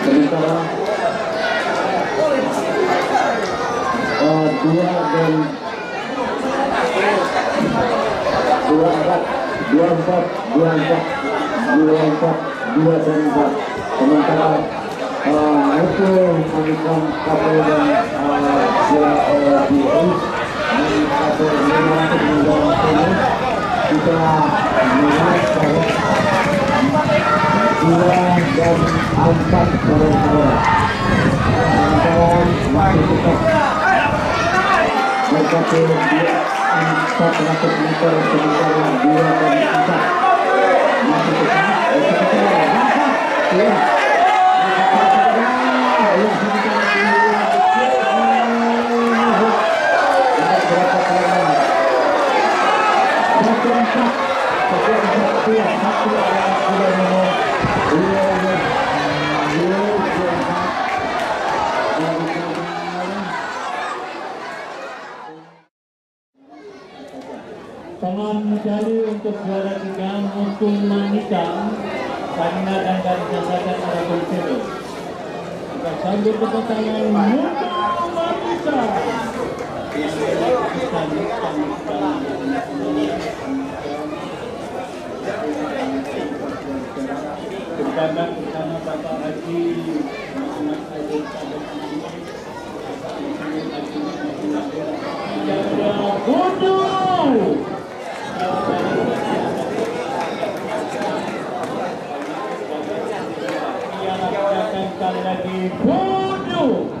Sementara eh, dua dan dua empat dua empat dua empat dua empat dua dan empat. Sementara uh, itu Amikam Kapol dan dan Kapol lima ratus mendalam sini kita melihat dua dan empat kawan-kawan mencapai dua empat ratus meter sementara dua dan empat masih tetap masih tetap ya Tangan medali untuk juara tiga Mutung Manika Karina dan dari Jasada para Polsero. Kita sambut tepuk tangan Mutung Manika. Bersama bersama Bapak Haji Muhammad Jaga Gunung. Canada Game.